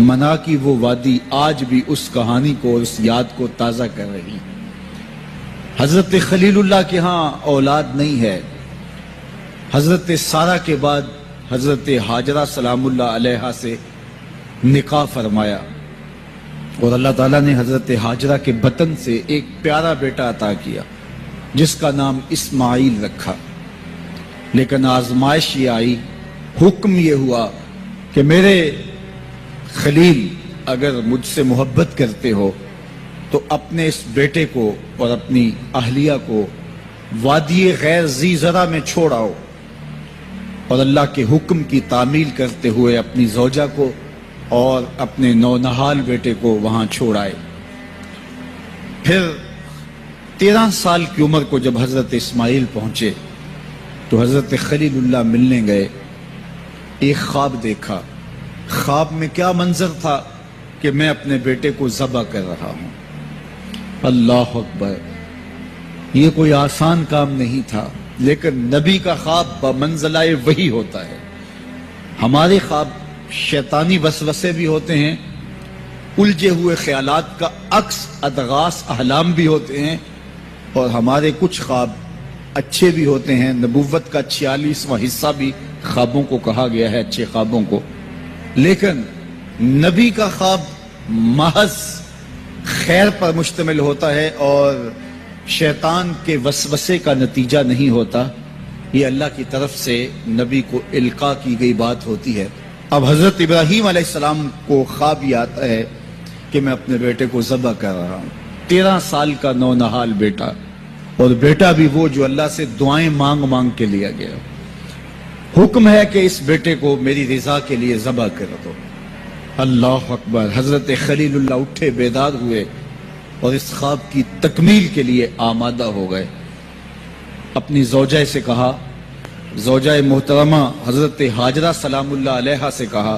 मना की वो वादी आज भी उस कहानी को उस याद को ताज़ा कर रही है। हज़रत खलीलुल्लाह के यहाँ औलाद नहीं है। हज़रत सारा के बाद हज़रत हाजरा अलैहा से निकाह फरमाया। और अल्लाह ताला ने हज़रत हाजरा के बतन से एक प्यारा बेटा अता किया, जिसका नाम इस्माइल रखा। लेकिन आजमाइश ये आई, हुक्म ये हुआ कि मेरे खलील, अगर मुझसे मोहब्बत करते हो तो अपने इस बेटे को और अपनी अहलिया को वादी गैर जी जरा में छोड़ आओ। और अल्लाह के हुक्म की तामील करते हुए अपनी जोजा को और अपने नौनहाल बेटे को वहाँ छोड़ आए। फिर तेरह साल की उम्र को जब हज़रत इस्माइल पहुँचे तो हज़रत खलीलुल्लाह मिलने गए, एक ख्वाब देखा। ख्वाब में क्या मंजर था कि मैं अपने बेटे को जबा कर रहा हूँ? अल्लाह अकबर। ये कोई आसान काम नहीं था, लेकिन नबी का ख्वाब मंजलाए वही होता है। हमारे ख्वाब शैतानी वसवसे भी होते हैं, उलझे हुए ख्यालात का अक्स अदगास अहलाम भी होते हैं, और हमारे कुछ ख्वाब अच्छे भी होते हैं। नबुवत का छियालीसवां हिस्सा भी ख्वाबों को कहा गया है, अच्छे ख्वाबों को। लेकिन नबी का ख्वाब महज खैर पर मुश्तमिल होता है और शैतान के वसवसे का नतीजा नहीं होता। ये अल्लाह की तरफ़ से नबी को इल्का की गई बात होती है। अब हज़रत इब्राहिम सलाम को ख्वाब ये आता है कि मैं अपने बेटे को जबा कर रहा हूँ। तेरह साल का नौ नहाल बेटा और बेटा भी वो जो अल्लाह से दुआएँ मांग मांग के लिया गया। हुक्म है कि इस बेटे को मेरी रिजा के लिए जबा कर दो। अल्लाह अकबर। हज़रत खलीलुल्लाह उठे, बेदार हुए और इस ख्वाब की तकमील के लिए आमादा हो गए। अपनी जोजा से कहा जोजा मोहतरमा हज़रत हाजरा सलामुल्लाह से कहा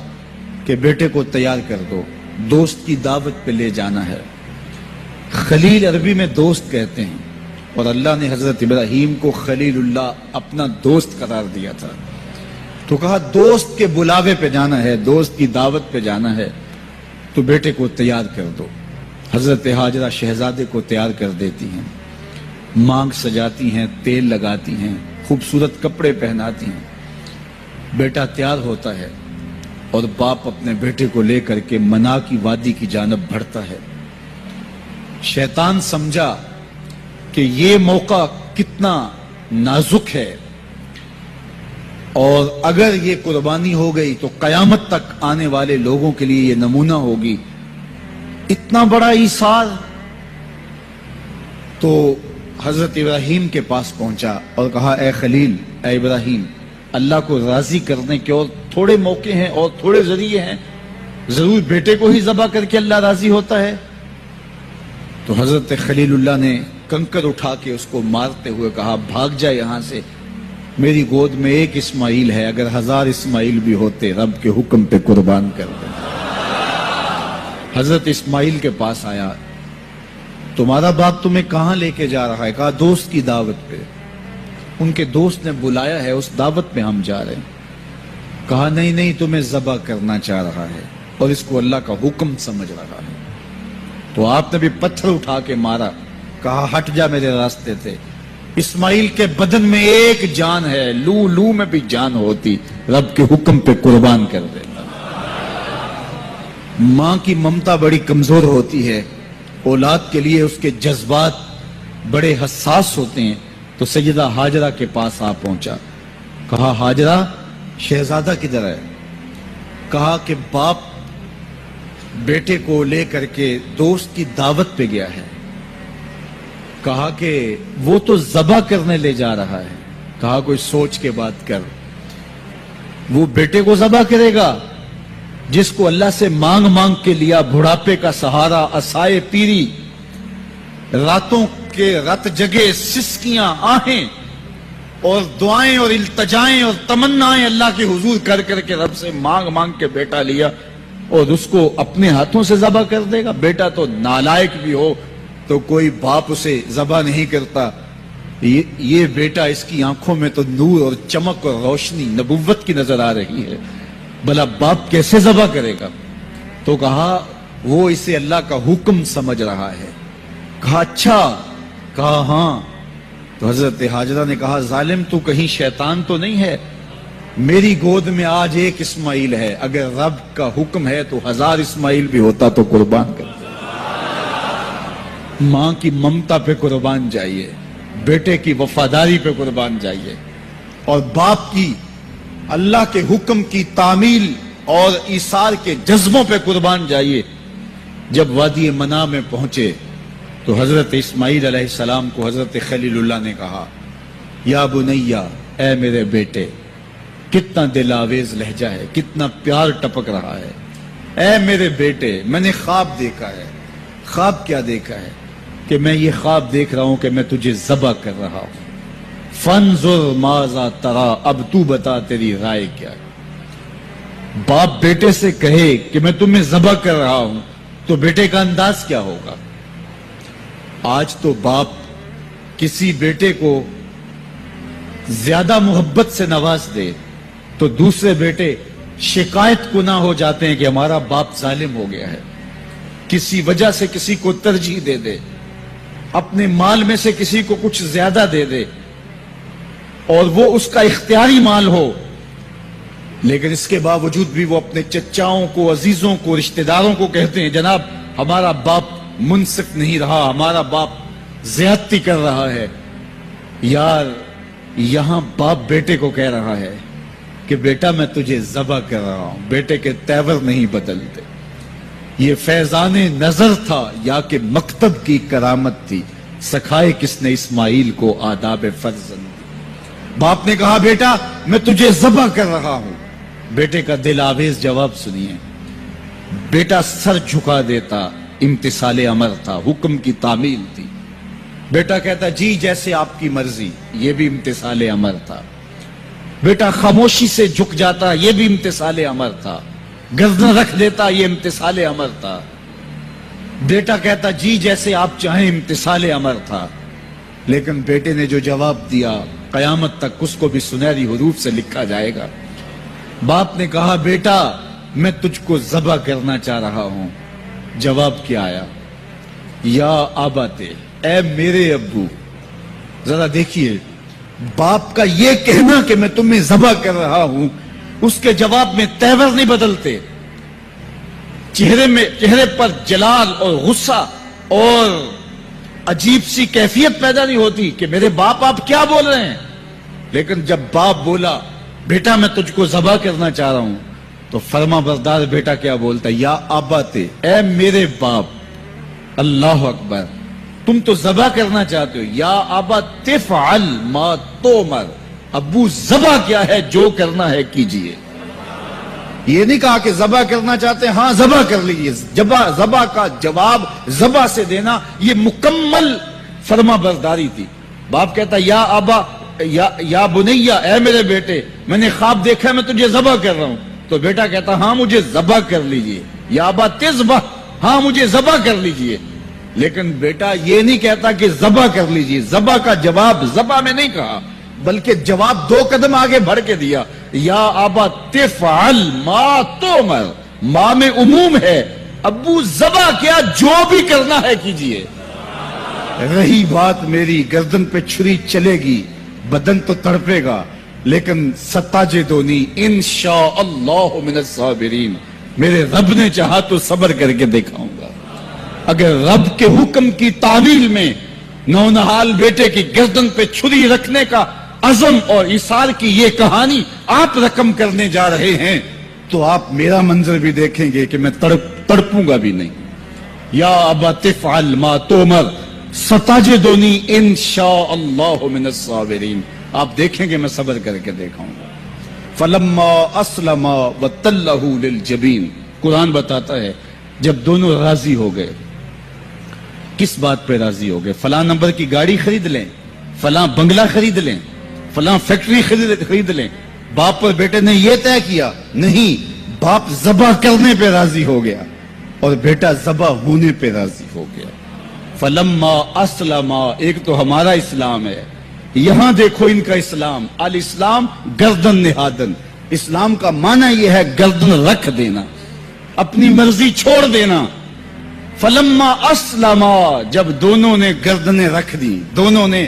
कि बेटे को तैयार कर दो, दोस्त की दावत पे ले जाना है। खलील अरबी में दोस्त कहते हैं और अल्लाह ने हज़रत इब्राहिम को खलीलुल्लाह अपना दोस्त करार दिया था। तो कहा, दोस्त के बुलावे पे जाना है, दोस्त की दावत पे जाना है तो बेटे को तैयार कर दो। हज़रत हाजरा शहजादे को तैयार कर देती हैं। मांग सजाती हैं, तेल लगाती हैं, खूबसूरत कपड़े पहनाती हैं। बेटा तैयार होता है और बाप अपने बेटे को लेकर के मना की वादी की जानब बढ़ता है। शैतान समझा कि ये मौका कितना नाजुक है। और अगर ये कुर्बानी हो गई तो कयामत तक आने वाले लोगों के लिए ये नमूना होगी। इतना बड़ा ईसार तो हज़रत इब्राहिम के पास पहुँचा और कहा, ए खलील, ए इब्राहिम, अल्लाह को राज़ी करने के और थोड़े मौके हैं और थोड़े ज़रिए हैं। ज़रूर बेटे को ही जबा करके अल्लाह राज़ी होता है। तो हज़रत खलीलुल्लाह ने कंकर उठा के उसको मारते हुए कहा, भाग जाए यहाँ से मेरी गोद में एक इस्माइल है, अगर हज़ार इस्माइल भी होते, रब के हुक्म पे कुर्बान कर दे। हज़रत इस्माइल के पास आया, तुम्हारा बाप तुम्हें कहाँ लेके जा रहा है? कहा, दोस्त की दावत पे। उनके दोस्त ने बुलाया है, उस दावत पे हम जा रहे हैं। कहा, नहीं नहीं, तुम्हें जबा करना चाह रहा है, और इसको अल्लाह का हुक्म समझ रहा है। तो आपने भी पत्थर उठा के मारा, कहा, हट जा मेरे रास्ते से। इस्माइल के बदन में एक जान है लू लू में भी जान होती। रब के हुक्म पे कुर्बान कर देता। माँ की ममता बड़ी कमज़ोर होती है। औलाद के लिए उसके जज्बात बड़े हसास होते हैं। तो सैदा हाजरा के पास आ पहुँचा। कहा, हाजरा, शहजादा किधर है? कहा कि, बाप बेटे को लेकर के दोस्त की दावत पे गया है। कहा कि वो तो जबा करने ले जा रहा है। कहा, कोई सोच के बात कर। वो बेटे को जबा करेगा, जिसको अल्लाह से मांग मांग के लिया बुढ़ापे का सहारा असाए पीरी, रातों के रत जगे, सिस्कियाँ, आहें, और दुआएँ और इल्तजाएँ और तमन्नाएँ अल्लाह के हुजूर कर करके रब से मांग मांग के बेटा लिया, और उसको अपने हाथों से जबा कर देगा। बेटा तो नालायक भी हो तो कोई बाप उसे जबा नहीं करता। ये ये बेटा इसकी आँखों में तो नूर और चमक और रोशनी, नबुवत की नज़र आ रही है। भला बाप कैसे जबा करेगा? तो कहा, वो इसे अल्लाह का हुक्म समझ रहा है। कहा अच्छा। कहा, हाँ। तो हज़रत हाजरा ने कहा, जालिम, तू कहीं शैतान तो नहीं है? मेरी गोद में आज एक इस्माइल है। अगर रब का हुक्म है तो हज़ार इस्माइल भी होता तो कुर्बान कर माँ की ममता पे कुर्बान जाइए, बेटे की वफादारी पे कुर्बान जाइए। और बाप की, अल्लाह के हुक्म की तामील और ईसार के जज्बों पे कुर्बान जाइए। जब वादी मना में पहुँचे तो हज़रत इस्माईल सलाम को हज़रत खलीलुल्लाह ने कहा, या बुनैया, ए मेरे बेटे, कितना दिल आवेज लहजा है, कितना प्यार टपक रहा है। ए मेरे बेटे, मैंने ख्वाब देखा है। ख्वाब क्या देखा है? कि मैं ये ख्वाब देख रहा हूँ कि मैं तुझे जबा कर रहा हूँ। फनजुर माजा तरा, अब तू बता तेरी राय क्या है? बाप बेटे से कहे कि मैं तुम्हें जबा कर रहा हूँ तो बेटे का अंदाज क्या होगा? आज तो बाप किसी बेटे को ज़्यादा मोहब्बत से नवाज़ दे तो दूसरे बेटे शिकायत को ना हो जाते हैं कि हमारा बाप जालिम हो गया है। किसी वजह से किसी को तरजीह दे दे अपने माल में से किसी को कुछ ज़्यादा दे दे। और वो उसका इख्तियारी माल हो। लेकिन इसके बावजूद भी वो अपने चचाओं को, अजीजों को, रिश्तेदारों को कहते हैं, जनाब, हमारा बाप मुनसिफ नहीं रहा, हमारा बाप ज्यादती कर रहा है। यार, यहाँ बाप बेटे को कह रहा है कि, बेटा, मैं तुझे जबा कर रहा हूँ, बेटे के तेवर नहीं बदलते। ये फैजान नज़र था, या कि मकतब की करामत थी। सखाए किसने इस्माइल को आदाब फर्जन बाप ने कहा, बेटा, मैं तुझे जबा कर रहा हूँ। बेटे का दिल आवेज जवाब, सुनिए, बेटा सर झुका देता, इम्तिसाल अमर था, हुक्म की तामील थी। बेटा कहता, जी, जैसे आपकी मर्ज़ी, ये भी इम्तिसाल अमर था। बेटा, खामोशी से झुक जाता यह भी इम्तिसाल अमर था। गर्दन रख देता ये इम्तिसाल अमर था। बेटा कहता, जी जैसे आप चाहें इम्तिसाल अमर था। लेकिन बेटे ने जो जवाब दिया, कयामत तक उसको भी सुनहरी हरूफ से लिखा जाएगा। बाप ने कहा, बेटा, मैं तुझको जबा करना चाह रहा हूँ। जवाब क्या आया? या आबाते, ए मेरे अब्बू, जरा देखिए, बाप का यह कहना कि मैं तुम्हें जबा कर रहा हूँ उसके जवाब में तेवर नहीं बदलते। चेहरे में, चेहरे पर जलाल और गुस्सा और अजीब सी कैफियत पैदा नहीं होती कि मेरे बाप आप क्या बोल रहे हैं? लेकिन जब बाप बोला, बेटा, मैं तुझको जबा करना चाह रहा हूँ तो फर्मा बरदार बेटा क्या बोलता या आबाते, ए मेरे बाप, अल्लाह अकबर, तुम तो जबा करना चाहते हो। या आबा तिफ अल मा तो मर अबू जबा क्या है जो करना है कीजिए। ये नहीं कहा कि जबा करना चाहते हैं हाँ जबा कर लीजिए। जबा जबा का जवाब जबा से देना ये मुकम्मल फरमा बरदारी थी। बाप कहता या आबा या, या बुनैया ए मेरे बेटे मैंने ख्वाब देखा है मैं तुझे जबा कर रहा हूँ। तो बेटा कहता हाँ मुझे जबा कर लीजिए। या बा तेजबा हाँ मुझे जबा कर लीजिए। लेकिन बेटा ये नहीं कहता कि जबा कर लीजिए। जबा का जवाब जबा में नहीं कहा। बल्कि जवाब दो कदम आगे बढ़ के दिया, या आबा तिफाल, मा तो माँ में उमूम है अबू जबा क्या जो भी करना है कीजिए। रही बात मेरी गर्दन पे छुरी चलेगी, बदन तो तड़पेगा, लेकिन सत्ताजे दोनी इन शाबरीन मेरे रब ने चाहा तो सबर करके दिखाऊँगा। अगर रब के हुक्म की तावील में नौनहाल बेटे की गर्दन पे छुरी रखने का अजम और इसार की ये कहानी आप रकम करने जा रहे हैं। तो आप मेरा मंजर भी देखेंगे कि मैं तड़प, तड़पूँगा भी नहीं। या अब तिफाल मा तोमर, सताजे दोनी इन शाबरीन आप देखेंगे, मैं सबर करके देखाऊँगा फलम्मा असलमा व तल्लहू जबीन। कुरान बताता है, जब दोनों राज़ी हो गए, किस बात पे राज़ी हो गए? फला नंबर की गाड़ी खरीद लें, फला बंगला खरीद लें फला फैक्ट्री खरीद खरीद लें। बाप और बेटे ने यह तय किया, नहीं, बाप जबा करने पे राज़ी हो गया और बेटा जबा होने पे राज़ी हो गया। फलम्मा असलमा, एक तो हमारा इस्लाम है। यहाँ देखो इनका इस्लाम, अल इस्लाम गर्दन निहादन। इस्लाम का माना यह है गर्दन रख देना, अपनी मर्ज़ी छोड़ देना। फलम्मा असलमा, जब दोनों ने गर्दने रख दी, दोनों ने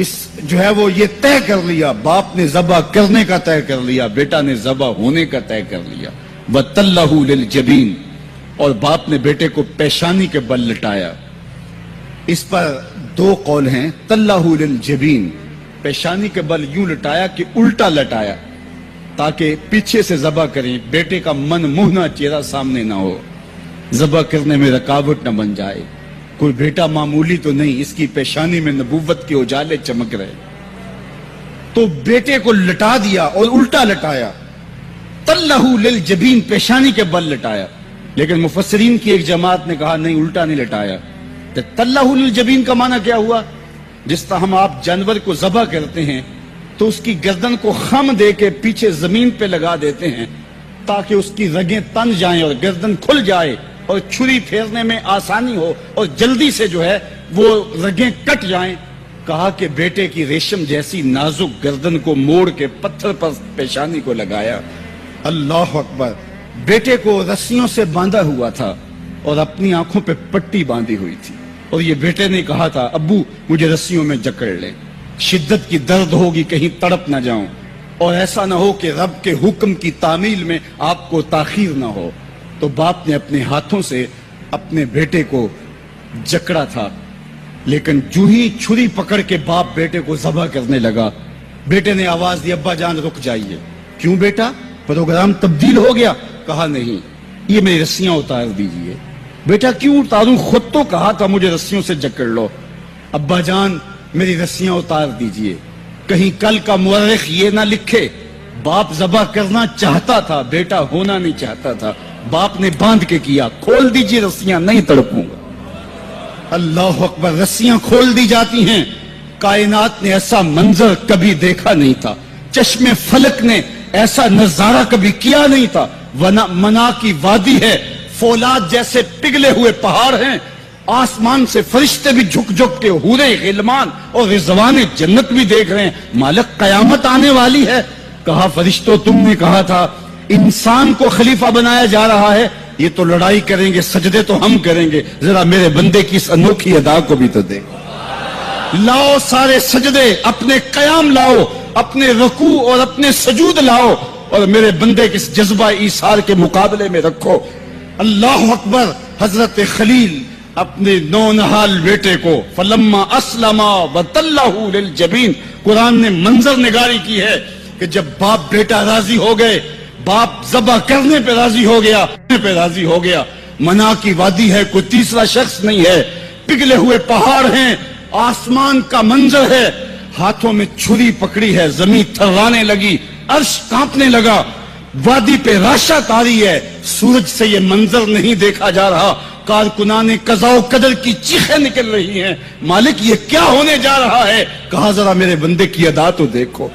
इस जो है वो ये तय कर लिया, बाप ने जबा करने का तय कर लिया, बेटा ने जबा होने का तय कर लिया। व तल्लाहू जबीन, और बाप ने बेटे को पेशानी के बल लटाया। इस पर दो कौल हैं, तल्लाहू जबीन। पेशानी के बल यूँ लटाया कि उल्टा लटाया, ताकि पीछे से जबा करें, बेटे का मन मुहना चेहरा सामने ना हो। जबा करने में रकावट न बन जाए। कोई बेटा मामूली तो नहीं, इसकी पेशानी में नबूवत के उजाले चमक रहे। तो बेटे को लटा दिया और उल्टा लटाया। तल्लहू लिल जबीन पेशानी के बल लटाया। लेकिन मुफसरीन की एक जमात ने कहा, नहीं, उल्टा नहीं लटाया। तो तल्लहू लिल जबीन का माना क्या हुआ? जिस तरह हम आप जानवर को जबा करते हैं तो उसकी गर्दन को खम दे के पीछे ज़मीन पे लगा देते हैं, ताकि उसकी रगें तन जाएँ और गर्दन खुल जाए। और छुरी फेरने में आसानी हो और जल्दी से जो है वो रगें कट जाएँ। कहा कि बेटे की रेशम जैसी नाजुक गर्दन को मोड़ के पत्थर पर पेशानी को लगाया। अल्लाह अकबर, बेटे को रस्सियों से बांधा हुआ था और अपनी आँखों पे पट्टी बांधी हुई थी। और ये बेटे ने कहा था, अब्बू, मुझे रस्सियों में जकड़ ले। शिद्दत की दर्द होगी, कहीं तड़प ना जाऊँ। और ऐसा ना हो कि रब के हुक्म की तामील में आपको ताखीर ना हो। तो बाप ने अपने हाथों से अपने बेटे को जकड़ा था। लेकिन जू ही छुरी पकड़ के बाप बेटे को जबा करने लगा। बेटे ने आवाज़ दी, अब्बा जान, रुक जाइए। क्यों बेटा? प्रोग्राम तब्दील हो गया। कहा नहीं, ये मेरी रस्सियाँ उतार दीजिए। बेटा, क्यों उतारूं? खुद तो कहा था मुझे रस्सियों से जकड़ लो। अब्बा जान, मेरी रस्सियाँ उतार दीजिए। कहीं कल का मुर्ख ये ना लिखे, बाप जबा करना चाहता था, बेटा होना नहीं चाहता था। बाप ने बाँध के किया, खोल दीजिए रस्सियाँ, नहीं तड़पूँगा। अल्लाह अकबर, रस्सियाँ खोल दी जाती हैं। कायनात ने ऐसा मंजर कभी देखा नहीं था। चश्मे फलक ने ऐसा नज़ारा कभी किया नहीं था। वना, मना की वादी है। फौलाद जैसे पिघले हुए पहाड़ हैं। आसमान से फरिश्ते भी झुक झुक के हुरे गिलमान और रिजवान जन्नत भी देख रहे हैं। मालक कयामत आने वाली है। कहा, फरिश्तों, तुमने कहा था इंसान को खलीफा बनाया जा रहा है। ये तो लड़ाई करेंगे, सजदे तो हम करेंगे। जरा मेरे बंदे की इस अनोखी अदा को भी तो देखो। लाओ सारे सजदे, अपने कयाम लाओ, अपने रकू और अपने सजूद लाओ और मेरे बंदे के जज्बा ईसार के मुकाबले में रखो। अल्लाह अकबर, हज़रत खलील, अपने नौ नहाल बेटे को, फलम्मा असलमा बतल्लाहू जबीन। कुरान ने मंजर निगारी की है कि जब बाप बेटा राज़ी हो गए बाप जबा करने पे राज़ी हो गया पे राज़ी हो गया। मना की वादी है, कोई तीसरा शख्स नहीं है। पिघले हुए पहाड़ हैं, आसमान का मंजर है। हाथों में छुरी पकड़ी है, ज़मीन थर्राने लगी, अर्श कांपने लगा। वादी पे राशा तारी है, सूरज से ये मंजर नहीं देखा जा रहा। कारकुना ने कजाओ कदर की चीखें निकल रही हैं। मालिक, ये क्या होने जा रहा है? कहा, जरा मेरे बंदे की अदा तो देखो।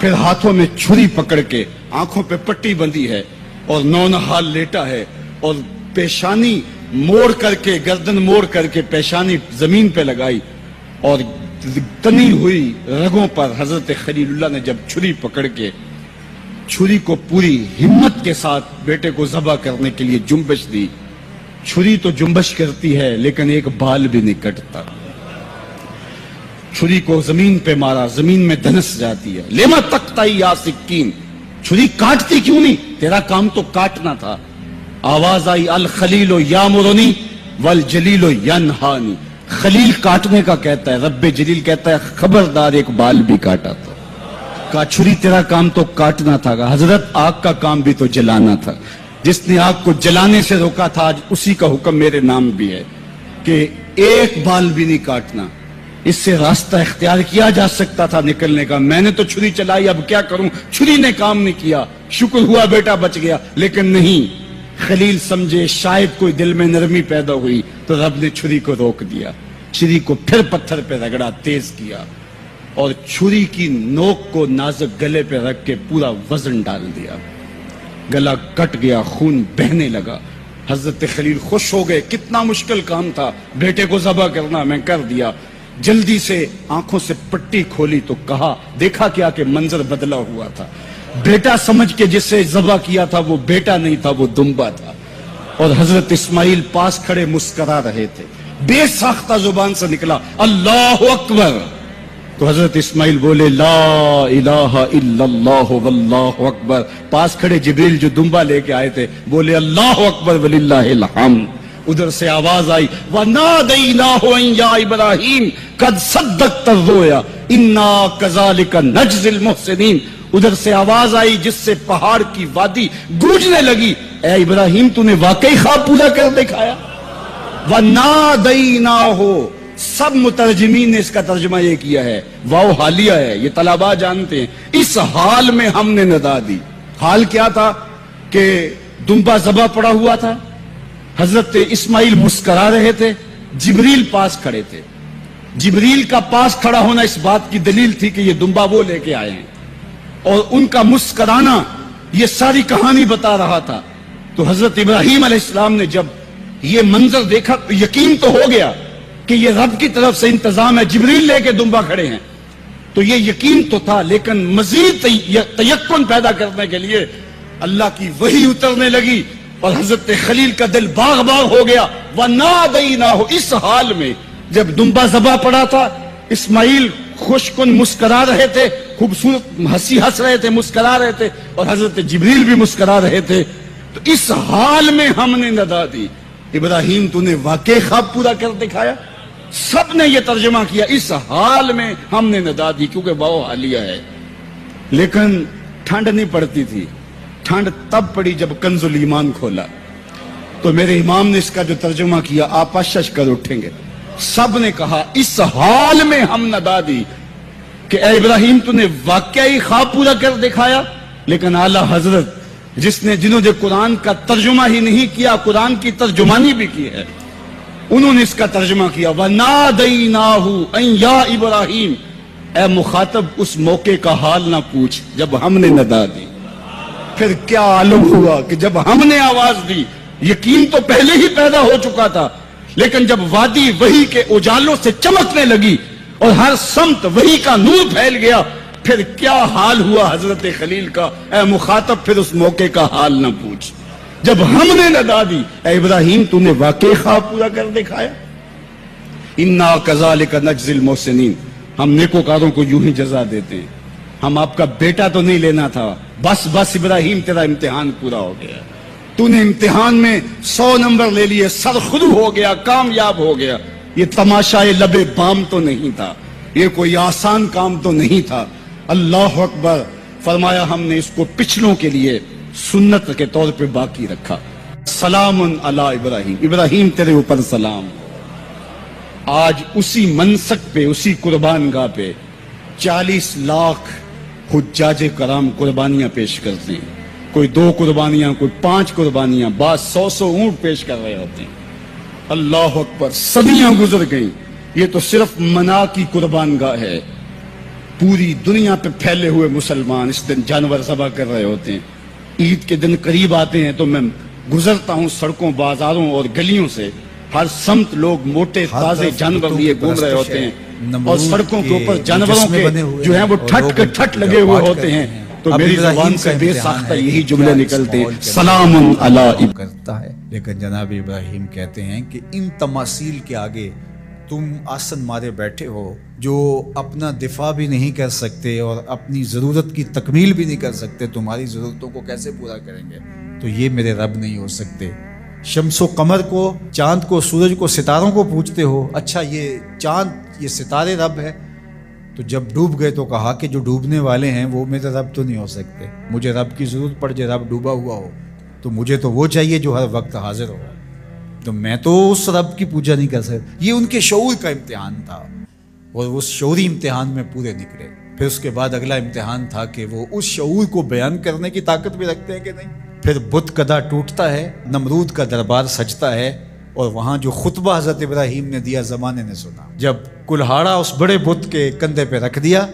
फिर हाथों में छुरी पकड़ के आँखों पे पट्टी बंधी है और नौनहाल लेटा है और पेशानी मोड़ करके, गर्दन मोड़ करके पेशानी ज़मीन पे लगाई और तनी हुई रगों पर हज़रत खलीलुल्लाह ने जब छुरी पकड़ के, छुरी को पूरी हिम्मत के साथ बेटे को जबा करने के लिए जुम्बश दी। छुरी तो जुम्बश करती है, लेकिन एक बाल भी नहीं कटता। छुरी को ज़मीन पे मारा, ज़मीन में धनस जाती है। लेमा तख्ताई या सिक्कीन छुरी काटती क्यों नहीं? तेरा काम तो काटना था। आवाज़ आई, अल खलीलो या मुरनी, वल जलीलो यनहानी। खलील काटने का कहता है, रब्बे जलील कहता है, खबरदार एक बाल भी काटा था। का छुरी तेरा काम तो काटना था। हज़रत, आग का काम भी तो जलाना था। जिसने आग को जलाने से रोका था, आज उसी का हुक्म मेरे नाम भी है कि एक बाल भी नहीं काटना। इससे रास्ता इख्तियार किया जा सकता था निकलने का। मैंने तो छुरी चलाई, अब क्या करूँ? छुरी ने काम नहीं किया। शुक्र हुआ बेटा बच गया, लेकिन नहीं। खलील समझे, शायद कोई दिल में नरमी पैदा हुई तो रब ने छुरी को रोक दिया। छुरी को फिर पत्थर पे रगड़ा, तेज किया। और छुरी की नोक को नाजुक गले पे रख के पूरा वज़न डाल दिया। गला कट गया, खून बहने लगा। हज़रत खलील खुश हो गए, कितना मुश्किल काम था। बेटे को जबा करना मैं कर दिया। जल्दी से आँखों से पट्टी खोली तो कहा, देखा क्या कि मंजर बदला हुआ था। बेटा समझ के जिससे जबा किया था, वो बेटा नहीं था, वो दुम्बा था। और हज़रत इस्माइल पास खड़े मुस्करा रहे थे। बेसाख्ता ज़ुबान से निकला, अल्लाह अकबर। तो हज़रत इस्माइल बोले, ला इलाहा अकबर। पास खड़े जिब्रील जो दुम्बा लेके आए थे, बोले, अल्लाह अकबर वलिल्लाहिल उधर से आवाज़ आई व या इब्राहिम, कद सद्दक तर्रोया इन्ना कजालिका नजजिल मुहसिनीन। उधर से आवाज़ आई, जिससे पहाड़ की वादी गूंजने लगी, ए इब्राहिम, तूने वाकई ख्वाब पूरा कर दिखाया? व ना दई ना हो सब मुतरजमीन ने इसका तर्जमा यह किया है वाह हालिया है, ये तलाबा जानते हैं, इस हाल में हमने नदा दी। हाल क्या था? कि दुम्बा जबा पड़ा हुआ था। हज़रत इस्माइल मुस्करा रहे थे, जिबरील पास खड़े थे। जिबरील का पास खड़ा होना इस बात की दलील थी कि ये दुम्बा वो लेके आए हैं। और उनका मुस्कराना ये सारी कहानी बता रहा था। तो हज़रत इब्राहिम अलैहिस्सलाम ने जब ये मंजर देखा तो यकीन तो हो गया कि ये रब की तरफ़ से इंतज़ाम है, जिबरील लेके दुम्बा खड़े हैं। तो ये यकीन तो था, लेकिन मजीद तयक्न पैदा करने के लिए अल्लाह की वही उतरने लगी और हज़रत खलील का दिल बाग बाग हो गया। वह ना दई ना हो इस हाल में जब दुम्बा जबा पड़ा था, इस्माइल खुशकुन मुस्करा रहे थे, खूबसूरत हँसी हंस रहे थे, मुस्करा रहे थे और हज़रत जिबरील भी मुस्करा रहे थे। तो इस हाल में हमने नदा दी। इब्राहिम, तूने वाकई खाब पूरा कर दिखाया। सबने यह तर्जमा किया। इस हाल में हमने नदा दी, क्योंकि बहु हालिया है। लेकिन ठंड नहीं पड़ती थी। ठंड तब पड़ी जब कंजुल ईमान खोला। तो मेरे इमाम ने इसका जो तर्जुमा किया, आप अशश कर उठेंगे। सबने कहा, इस हाल में हम नदा दी कि इब्राहिम, तूने वाकई ख्वाब पूरा कर दिखाया। लेकिन आला हज़रत, जिसने, जिन्होंने कुरान का तर्जुमा ही नहीं किया, कुरान की तर्जुमानी भी की है, उन्होंने इसका तर्जुमा किया। वह ना दई ना या इब्राहिम। ए मुखातब, उस मौके का हाल ना पूछ, जब हमने नदा दी फिर क्या आलम हुआ कि जब हमने आवाज़ दी, यकीन तो पहले ही पैदा हो चुका था, लेकिन जब वादी वही के उजालों से चमकने लगी और हर समत वही का नूर फैल गया, फिर क्या हाल हुआ हज़रत खलील का? ए मुखातब, फिर उस मौके का हाल ना पूछ। जब हमने नदा दी, ए इब्राहिम, तूने वाकई ख्वाब पूरा कर दिखाया? इन्ना कजाल का नजल मोहसिन हम नेकोकारों को यूँ ही जजा देते हैं। हम आपका बेटा तो नहीं लेना था। बस बस इब्राहिम, तेरा इम्तिहान पूरा हो गया। तूने इम्तिहान में सौ नंबर ले लिए सर खुद हो गया, कामयाब हो गया। ये तमाशा लबे बाम तो नहीं था, ये कोई आसान काम तो नहीं था। अल्लाह अकबर, फरमाया हमने इसको पिछलों के लिए सुन्नत के तौर पे बाकी रखा। सलाम अला इब्राहिम इब्राहिम तेरे ऊपर सलाम। आज उसी मनसक पे, उसी कुर्बान गाह पे चालीस लाख हुजाज कराम कुर्बानियाँ पेश करते हैं। कोई दो कुर्बानियाँ कोई पाँच कुर्बानियाँ बाद सौ सौ ऊँट पेश कर रहे होते हैं। अल्लाह अकबर सदियाँ गुजर गई। ये तो सिर्फ़ मना की कुर्बान गाह है। पूरी दुनिया पे फैले हुए मुसलमान इस दिन जानवर सभा कर रहे होते हैं। ईद के दिन करीब आते हैं तो मैं गुजरता हूँ सड़कों बाजारों और गलियों से। हर समत लोग मोटे ताजे जानवर लिए घूम रहे होते हैं। और सड़कों के ऊपर जानवरों के जो है वो ठट के ठट लगे हुए होते हैं। तो मेरी जबान से बेसाख्ता यही जुमले निकलते सलाम अला करता है। लेकिन जनाब इब्राहिम कहते हैं कि इन तमासील के आगे तुम आसन मारे बैठे हो जो अपना दिफा भी नहीं कर सकते और अपनी ज़रूरत की तकमील भी नहीं कर सकते तुम्हारी ज़रूरतों को कैसे पूरा करेंगे? तो ये मेरे रब नहीं हो सकते। शमसो कमर को चाँद को सूरज को सितारों को पूछते हो। अच्छा ये चाँद ये सितारे रब है। तो जब डूब गए तो कहा कि जो डूबने वाले हैं, वो मेरे रब तो नहीं हो सकते। मुझे रब की ज़रूरत पड़ जाए, रब डूबा हुआ हो तो मुझे तो वो चाहिए जो हर वक्त हाजिर हो। तो मैं तो उस रब की पूजा नहीं कर सकता। ये उनके शौर का इम्तिहान था और उस शौरी इम्तिहान में पूरे निकले। फिर उसके बाद अगला इम्तिहान था कि वो उस शौर को बयान करने की ताकत भी रखते हैं कि नहीं। फिर बुत कदा टूटता है, नमरूद का दरबार सजता है और वहाँ जो खुतबा हज़रत इब्राहिम ने दिया, ज़माने ने सुना। जब कुल्हाड़ा उस बड़े बुत के कंधे पे रख दिया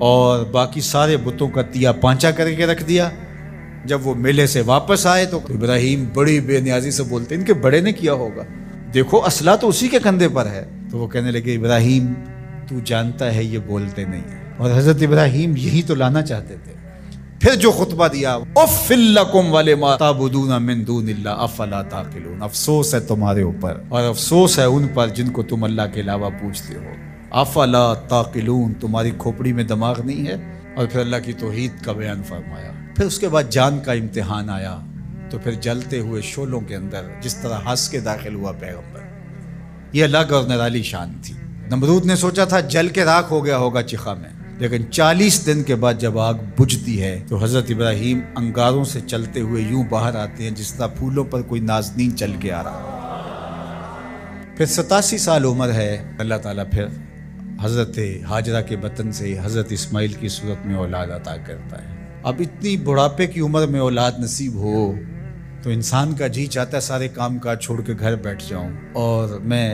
और बाकी सारे बुतों का तिया पांचा करके रख दिया, जब वो मेले से वापस आए तो इब्राहिम बड़ी बेनियाजी से बोलते, इनके बड़े ने किया होगा। देखो, असला तो उसी के कंधे पर है। तो वो कहने लगे, इब्राहिम, तू जानता है ये बोलते नहीं और हज़रत इब्राहिम यही तो लाना चाहते थे। फिर जो खुतबा दिया, उफ़िल्लकुम वाले माताबुदूना मिन अफला अफसोस है तुम्हारे ऊपर, और अफसोस है उन पर जिनको तुम अल्लाह के अलावा पूछते हो। अफला ताकिलून, तुम्हारी खोपड़ी में दिमाग नहीं है? और फिर अल्लाह की तोहीद का बयान फरमाया। फिर उसके बाद जान का इम्तिहान आया। तो फिर जलते हुए शोलों के अंदर जिस तरह हंस के दाखिल हुआ पैगंबर ये अलग और निराली शान थी। नमरूद ने सोचा था, जल के राख हो गया होगा चिखा में। लेकिन 40 दिन के बाद जब आग बुझती है तो हज़रत इब्राहिम अंगारों से चलते हुए यूँ बाहर आते हैं, जिस तरह फूलों पर कोई नाजनीन चल के आ रहा फिर सतासी साल उम्र है, अल्लाह ताला फिर हज़रत हाजरा के बतन से हज़रत इस्माइल की सूरत में औलाद अता करता है। अब इतनी बुढ़ापे की उम्र में औलाद नसीब हो तो इंसान का जी चाहता है सारे काम काज छोड़ के घर बैठ जाऊँ, और मैं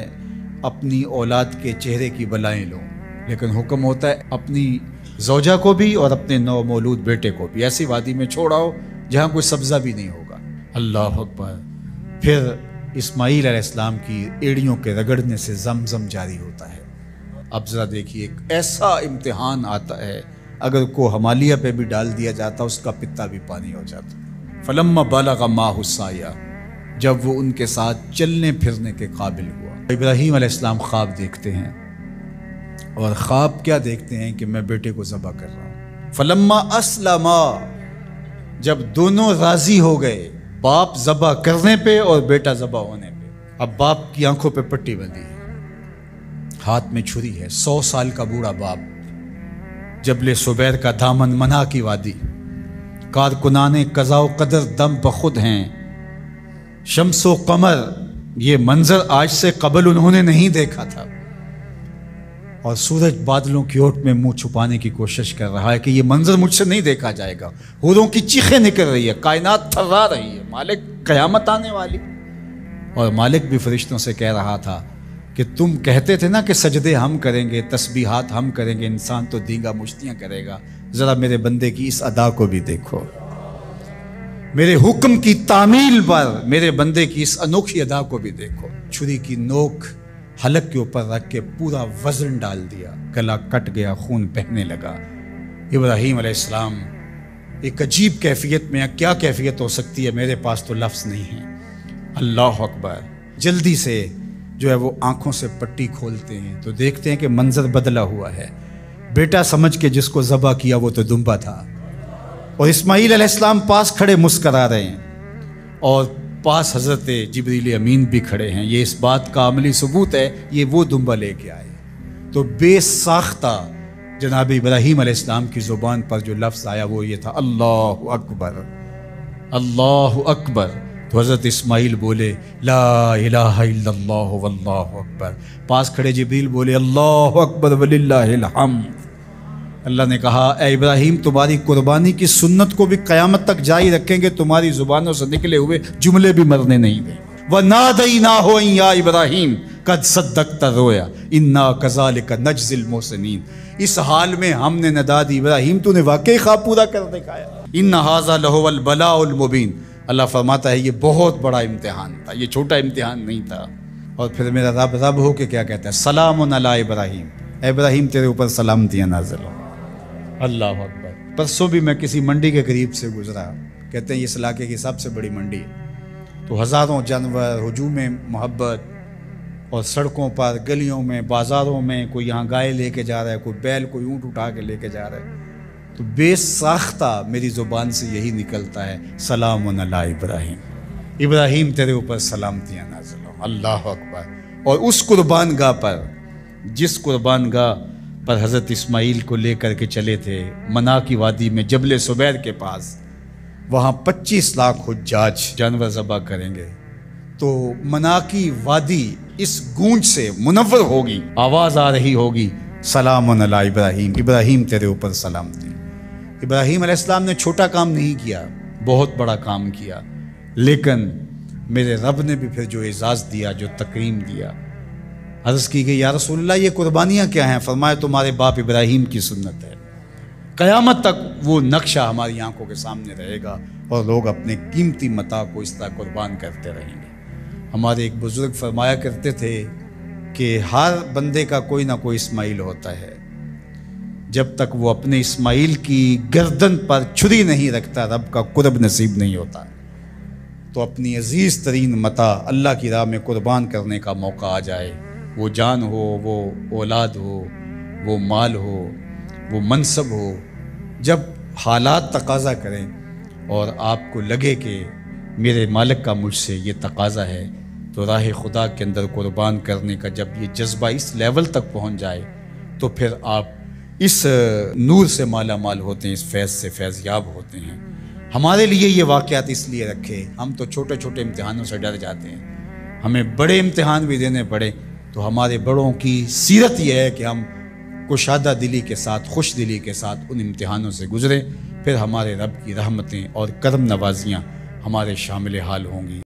अपनी औलाद के चेहरे की बलाएँ लूँ। लेकिन हुक्म होता है अपनी जोजा को भी और अपने नौ मौलूद बेटे को भी। ऐसी वादी में छोड़ाओ जहाँ कोई सब्जा भी नहीं होगा। अल्लाह अकबर। फिर इस्माईल इस्लाम की एड़ियों के रगड़ने से जमजम जारी होता है। अब ज़रा देखिए, एक ऐसा इम्तिहान आता है, अगर को हमालिया पे भी डाल दिया जाता, उसका पिता भी पानी हो जाता। फलम्मा बाला का माँ हुसाया जब वो उनके साथ चलने फिरने के काबिल हुआ। इब्राहिम अलैहिस्सलाम ख्वाब देखते हैं। और ख्वाब क्या देखते हैं कि मैं बेटे को ज़बा कर रहा हूँ। फलम्मा असलमा, जब दोनों राज़ी हो गए, बाप ज़बा करने पे और बेटा ज़बा होने पे। अब बाप की आँखों पे पट्टी बंधी है। हाथ में छुरी है, सौ साल का बूढ़ा बाप, जबले सुबैर का दामन मना की वादी। कारकुनाने कजाओ कदर दम बखुद हैं। शमसो कमर, ये मंजर आज से कबल उन्होंने नहीं देखा था। और सूरज बादलों की ओट में मुँह छुपाने की कोशिश कर रहा है कि ये मंजर मुझसे नहीं देखा जाएगा। हूरों की चीखें निकल रही है, कायनात थर्रा रही है। मालिक, कयामत आने वाली। और मालिक भी फरिश्तों से कह रहा था कि तुम कहते थे ना कि सजदे हम करेंगे, तस्बीहात हम करेंगे, इंसान तो दीगा मुश्तियाँ करेगा। ज़रा मेरे बंदे की इस अदा को भी देखो। मेरे हुक्म की तामील पर मेरे बंदे की इस अनोखी अदा को भी देखो। छुरी की नोक हलक के ऊपर रख के पूरा वज़न डाल दिया। गला कट गया, खून बहने लगा। इब्राहिम अलैहिस्सलाम, एक अजीब कैफियत में, क्या कैफियत हो सकती है? मेरे पास तो लफ्ज़ नहीं है। अल्लाह अकबर, जल्दी से जो है वो आँखों से पट्टी खोलते हैं तो देखते हैं कि मंजर बदला हुआ है। बेटा समझ के जिसको ज़बा किया, वो तो दुम्बा था। और इस्माईल अलैहिस्सलाम पास खड़े मुस्करा रहे हैं। और पास हज़रत जबरील अमीन भी खड़े हैं। ये इस बात का अमली सबूत है, ये वो दुम्बा लेके आए। तो बेसाख्ता जनाब इब्राहिम इस्लाम की ज़ुबान पर जो लफ्ज़ आया, वो ये था, अल्लाह अकबर। अल्लाह अकबर। तो हज़रत इस्माइल बोले, ला अकबर। पास खड़े जबरील बोले, अल्लाह अकबर हम्द। अल्लाह ने कहा ए इब्राहिम, तुम्हारी कुर्बानी की सुन्नत को भी क़यामत तक जारी रखेंगे, तुम्हारी ज़ुबानों से निकले हुए जुमले भी मरने नहीं दें। वह ना दई ना हो या इब्राहिम, कद सदकता रोया, इन्ना कजाल का मोहसिन इस हाल में हमने नदा दी इब्राहिम, तूने वाकई खा पूरा कर दिखाया। इन हाजा लहोवल बलाउलमुबीन अल्लाह फरमाता है, ये बहुत बड़ा इम्तहान था, ये छोटा इम्तहान नहीं था। और फिर मेरा रब रब हो के क्या कहता है? सलाम अला इब्राहिम। इब्राहिम, तेरे ऊपर सलामतियाँ नाजिल हो। अल्लाह अकबर। परसों भी मैं किसी मंडी के करीब से गुजरा। कहते हैं, इस इलाके की सबसे बड़ी मंडी है। तो हज़ारों जानवर, हजूम मोहब्बत, और सड़कों पर, गलियों में, बाज़ारों में कोई यहाँ गाय लेके जा रहा है, कोई बैल, कोई ऊँट उठा के लेके जा रहा है। तो बेसाख्ता मेरी ज़ुबान से यही निकलता है सलाम इब्राहिम। इब्राहिम, तेरे ऊपर सलामतियाँ नाजल अल्लाह अकबर। और उस कुर्बान गाह पर, जिस कुर्बान गाह पर हज़रत इस्माइल को लेकर के चले थे मना की वादी में जबल सुबैर के पास। वहाँ 25 लाख हजाज जानवर ज़बा करेंगे। तो मना की वादी इस गूंज से मुनवर होगी। आवाज़ आ रही होगी सलाम इब्राहिम। इब्राहिम तेरे ऊपर सलाम थे इब्राहिम अलैहिस्सलाम ने छोटा काम नहीं किया, बहुत बड़ा काम किया। लेकिन मेरे रब ने भी फिर जो एजाज़ दिया, जो तकरीम दिया अर्ज़ की गई, या रसूल्ला ये कुर्बानियाँ क्या हैं? फरमाए तुम्हारे बाप इब्राहिम की सुन्नत है। क़यामत तक वो नक्शा हमारी आँखों के सामने रहेगा और लोग अपने कीमती मता को इस तरह कुर्बान करते रहेंगे। हमारे एक बुज़ुर्ग फरमाया करते थे कि हर बंदे का कोई ना कोई इस्माइल होता है। जब तक वो अपने इस्माइल की गर्दन पर छुरी नहीं रखता, रब का कुरब नसीब नहीं होता। तो अपनी अज़ीज़ तरीन मता अल्लाह की राह में कुर्बान करने का मौका आ जाए। वो जान हो, वो औलाद हो, वो माल हो, वो मनसब हो, जब हालात तकाजा करें और आपको लगे कि मेरे मालिक का मुझसे ये तकाजा है तो राह खुदा के अंदर कुर्बान करने का जब ये जज्बा इस लेवल तक पहुँच जाए तो फिर आप इस नूर से माला माल होते हैं, इस फैज़ से फैज़याब होते हैं। हमारे लिए ये वाक़ात इसलिए रखे, हम तो छोटे छोटे इम्तहानों से डर जाते हैं। हमें बड़े इम्तहान भी देने पड़े तो हमारे बड़ों की सीरत यह है कि हम कुशादा दिली के साथ, खुश दिली के साथ उन इम्तहानों से गुजरें। फिर हमारे रब की रहमतें और करम नवाजियाँ हमारे शामिल हाल होंगी।